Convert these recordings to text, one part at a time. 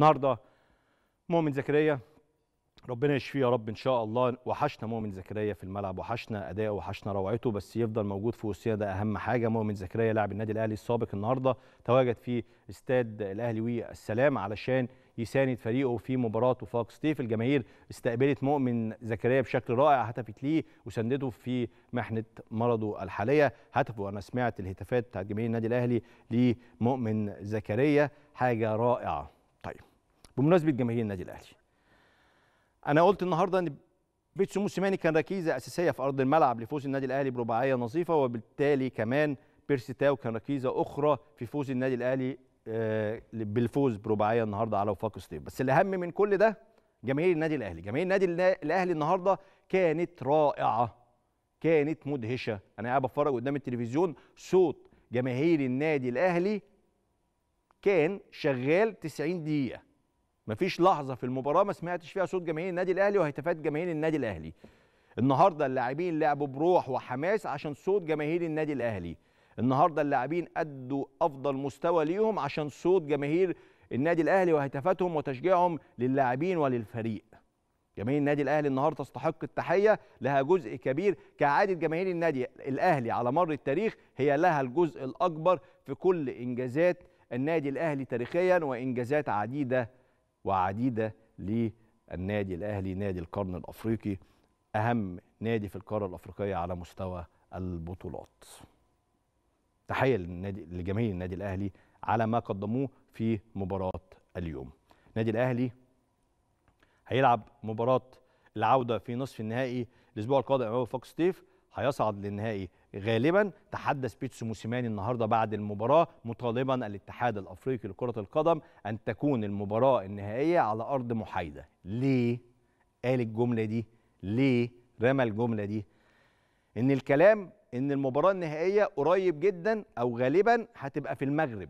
النهارده مؤمن زكريا. ربنا يشفيه يا رب إن شاء الله. وحشنا مؤمن زكريا في الملعب وحشنا اداؤه وحشنا روعته بس يفضل موجود في وسطنا. ده أهم حاجة. مؤمن زكريا لاعب النادي الأهلي السابق النهارده تواجد في استاد الأهلي. والسلام علشان يساند فريقه في مباراة وفاق. سطيف الجماهير استقبلت مؤمن زكريا بشكل رائع هتفت ليه وسندته في محنة مرضه الحالية. هتفوا وأنا سمعت الهتافات بتاعت جماهير النادي الأهلي لمؤمن زكريا. حاجة رائعة. طيب. بمناسبة جماهير النادي الأهلي. أنا قلت النهارده إن بيتسو موسيماني كان ركيزة أساسية في أرض الملعب لفوز النادي الأهلي برباعية نظيفة وبالتالي كمان بيرسي تاو كان ركيزة أخرى في فوز النادي الأهلي آه، بالفوز برباعية النهارده على وفاق سطيف بس الأهم من كل ده جماهير النادي الأهلي. جماهير النادي الأهلي النهارده كانت رائعة كانت مدهشة. أنا قاعد بتفرج قدام التلفزيون صوت جماهير النادي الأهلي كان شغال 90 دقيقة. مفيش لحظة في المباراة ما سمعتش فيها صوت جماهير النادي الأهلي وهتافات جماهير النادي الأهلي. النهارده اللاعبين لعبوا بروح وحماس عشان صوت جماهير النادي الأهلي. النهارده اللاعبين أدوا أفضل مستوى ليهم عشان صوت جماهير النادي الأهلي وهتافاتهم وتشجيعهم للاعبين وللفريق. جماهير النادي الأهلي النهارده تستحق التحية لها جزء كبير كعادة جماهير النادي الأهلي على مر التاريخ هي لها الجزء الأكبر في كل إنجازات النادي الأهلي تاريخيا وإنجازات عديدة وعديدة للنادي الأهلي نادي القرن الأفريقي أهم نادي في القارة الأفريقية على مستوى البطولات. تحية للنادي لجماهير النادي الأهلي على ما قدموه في مباراة اليوم. النادي الأهلي هيلعب مباراة العودة في نصف النهائي الأسبوع القادم أمام فوكس ستيف هيصعد للنهائي غالبا تحدث بيتسو موسيماني النهارده بعد المباراة مطالبا الاتحاد الأفريقي لكرة القدم أن تكون المباراة النهائية على أرض محايدة. ليه؟ قال الجملة دي. ليه رمى الجملة دي؟ إن الكلام إن المباراة النهائية قريب جدا أو غالبا هتبقى في المغرب.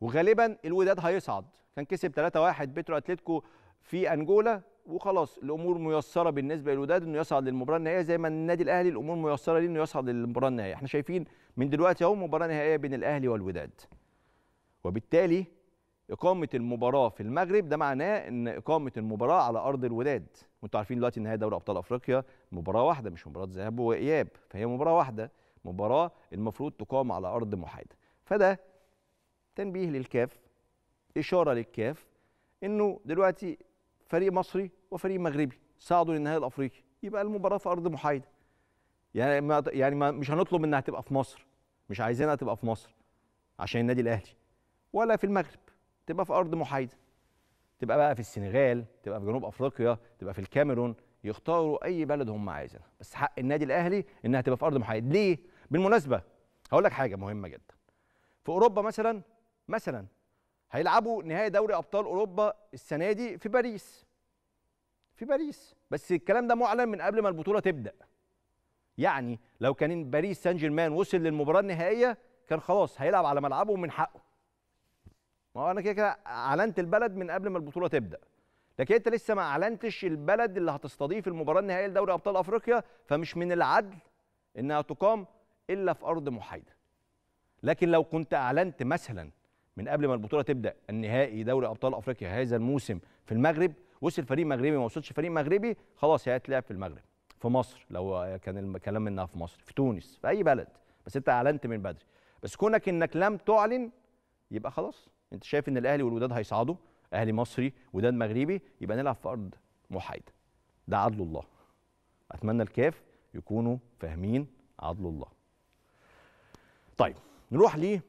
وغالبا الوداد هيصعد. كان كسب 3-1 بيترو أتلتيكو في أنجولا. وخلاص الأمور ميسرة بالنسبة للوداد إنه يصعد للمباراة النهائية زي ما النادي الأهلي الأمور ميسرة ليه إنه يصعد للمباراة النهائية. إحنا شايفين من دلوقتي أهو مباراة نهائية بين الأهلي والوداد. وبالتالي إقامة المباراة في المغرب ده معناه إن إقامة المباراة على أرض الوداد. وأنتوا عارفين دلوقتي نهائي دوري أبطال أفريقيا مباراة واحدة مش مباراة ذهاب وإياب. فهي مباراة واحدة مباراة المفروض تقام على أرض محايدة. فده تنبيه للكاف إشارة للكاف إنه دلوقتي فريق مصري وفريق مغربي صعدوا للنهائي الأفريقي. يبقى المباراة في أرض محايدة. يعني ما يعني ما مش هنطلب إنها تبقى في مصر. مش عايزينها تبقى في مصر عشان النادي الأهلي. ولا في المغرب. تبقى في أرض محايدة. تبقى بقى في السنغال تبقى في جنوب أفريقيا تبقى في الكاميرون. يختاروا أي بلد هم عايزينها. بس حق النادي الأهلي إنها تبقى في أرض محايدة. ليه؟ بالمناسبة هقول لك حاجة مهمة جدا. في أوروبا مثلا مثلا هيلعبوا نهائي دوري أبطال أوروبا السنة دي في باريس. في باريس. بس الكلام ده معلن من قبل ما البطولة تبدأ. يعني لو كان باريس سان جيرمان وصل للمباراة النهائية كان خلاص هيلعب على ملعبه ومن حقه. ما هو أنا كده كده أعلنت البلد من قبل ما البطولة تبدأ. لكن أنت لسه ما أعلنتش البلد اللي هتستضيف المباراة النهائية لدوري أبطال أفريقيا فمش من العدل إنها تقام إلا في أرض محايدة. لكن لو كنت أعلنت مثلا من قبل ما البطولة تبدأ النهائي دوري أبطال أفريقيا هذا الموسم في المغرب وصل فريق مغربي ما وصلش فريق مغربي خلاص هي هتلعب في المغرب. في مصر لو كان الكلام منها في مصر في تونس في أي بلد. بس أنت أعلنت من بدري. بس كونك إنك لم تعلن يبقى خلاص. أنت شايف إن الأهلي والوداد هيصعدوا أهلي مصري وداد مغربي يبقى نلعب في أرض محايدة. ده عدل الله. أتمنى الكاف يكونوا فاهمين عدل الله. طيب نروح ليه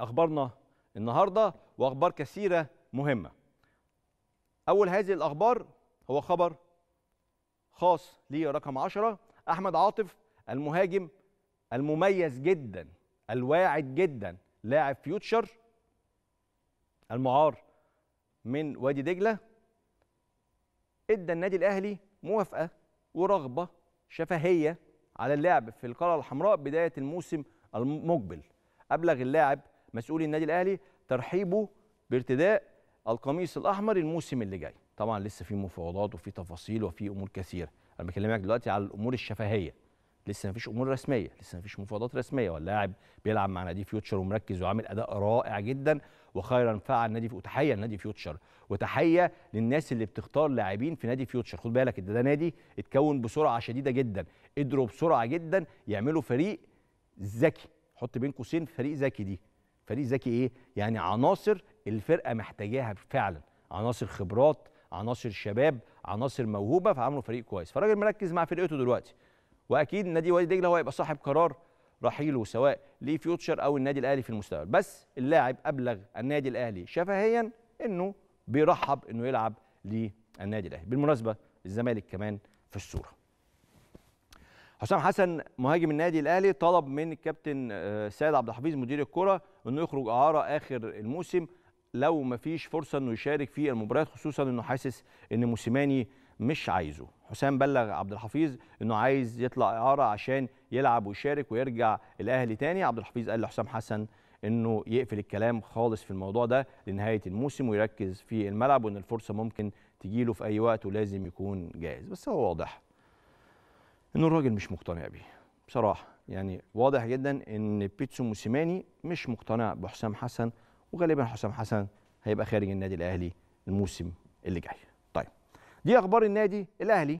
اخبارنا النهارده وأخبار كثيرة مهمة. أول هذه الأخبار هو خبر خاص لي رقم 10 أحمد عاطف المهاجم المميز جدا الواعد جدا لاعب فيوتشر المعار من وادي دجلة إدى النادي الأهلي موافقة ورغبة شفهية على اللعب في القلعة الحمراء بداية الموسم المقبل. أبلغ اللاعب مسؤولي النادي الأهلي ترحيبه بارتداء القميص الأحمر الموسم اللي جاي. طبعا لسه في مفاوضات وفي تفاصيل وفي أمور كثيرة. أنا بكلمك دلوقتي على الأمور الشفهية. لسه مفيش أمور رسمية لسه مفيش مفاوضات رسمية. واللاعب بيلعب مع نادي فيوتشر ومركز وعامل أداء رائع جدا. وخيرا فعل نادي وتحية لنادي فيوتشر. وتحية للناس اللي بتختار لاعبين في نادي فيوتشر. خد بالك ده, ده نادي اتكون بسرعة شديدة جدا. قدروا بسرعة جدا يعملوا فريق ذكي. حط بين قوسين فريق ذكي دي. فريق ذكي إيه؟ يعني عناصر الفرقة محتاجاها فعلا. عناصر خبرات عناصر شباب عناصر موهوبة فعملوا فريق كويس. فالراجل مركز مع فرقته دلوقتي. وأكيد نادي وادي دجلة هو هيبقى صاحب قرار رحيله سواء لفيوتشر أو النادي الأهلي في المستقبل. بس اللاعب أبلغ النادي الأهلي شفهيا إنه بيرحب إنه يلعب للنادي الأهلي. بالمناسبة الزمالك كمان في الصورة. حسام حسن مهاجم النادي الأهلي طلب من الكابتن آه، سيد عبد الحفيظ مدير الكرة إنه يخرج إعارة آخر الموسم لو ما فيش فرصة إنه يشارك في المباريات خصوصا إنه حاسس إن موسيماني مش عايزه. حسام بلغ عبد الحفيظ إنه عايز يطلع إعارة عشان يلعب ويشارك ويرجع الأهلي تاني. عبد الحفيظ قال لحسام حسن إنه يقفل الكلام خالص في الموضوع ده لنهاية الموسم ويركز في الملعب وإن الفرصة ممكن تجيله في أي وقت ولازم يكون جاهز. بس هو واضح إنه الراجل مش مقتنع بيه. بصراحة يعني واضح جدا إن بيتسو موسيماني مش مقتنع بحسام حسن. وغالبا حسام حسن هيبقى خارج النادي الأهلي الموسم اللي جاي. طيب دي أخبار النادي الأهلي.